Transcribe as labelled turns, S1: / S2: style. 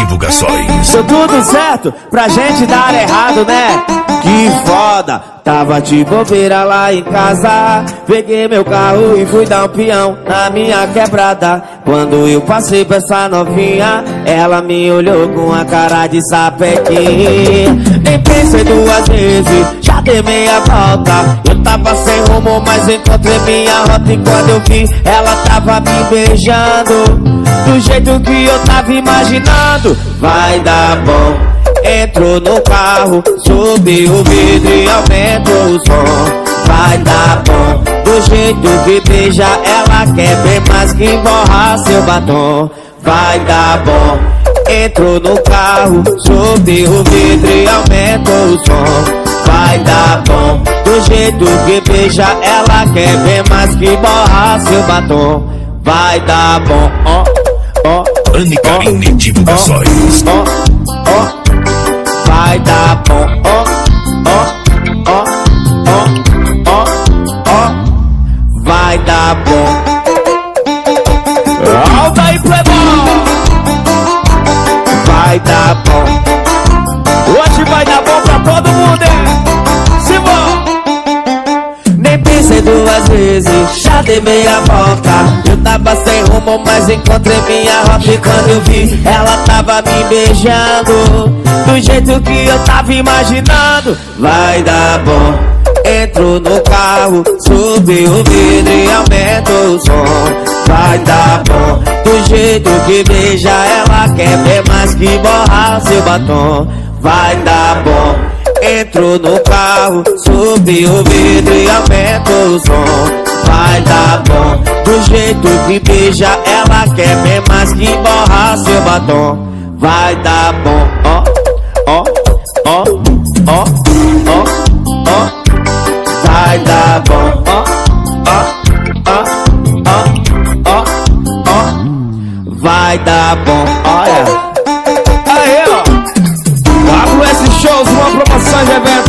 S1: Divulgações.
S2: Tudo certo pra gente dar errado, né? Que foda, tava de bobeira lá em casa. Peguei meu carro e fui dar um peão na minha quebrada. Quando eu passei pra essa novinha, ela me olhou com a cara de sapequinha. Nem pensei duas vezes, já dei meia volta. Eu tava sem rumo, mas encontrei minha rota. E quando eu vi, ela tava me beijando. Do jeito que eu tava imaginando, vai dar bom. Entro no carro, subi o vidro e aumento o som. Vai dar bom, do jeito que beija, ela quer bem mais que borrar seu batom. Vai dar bom, entro no carro, subi o vidro e aumento o som. Vai dar bom, do jeito que beija, ela quer bem mais que borrar seu batom. Vai dar bom, ó, ó.
S1: Anicarine Divulgações.
S2: Ó, ó, vai dar bom, ó, ó, ó, ó, ó, vai dar bom. Alta aí, Playboy! Vai dar bom. Duas vezes, já dei meia volta. Eu tava sem rumo, mas encontrei minha rota. E quando eu vi, ela tava me beijando. Do jeito que eu tava imaginando, vai dar bom. Entro no carro, subi o vidro e aumento o som. Vai dar bom, do jeito que beija, ela quer ver mais que borrar seu batom. Vai dar bom. Entro no carro, subi o vidro e aumento o som. Vai dar bom, do jeito que beija, ela quer bem mais que borrar seu batom. Vai dar bom, ó, ó, ó, ó, ó, ó. Vai dar bom, ó, ó, ó, ó, ó, ó. Vai dar bom, olha. Aí, ó. WS Shows, uma promoção de evento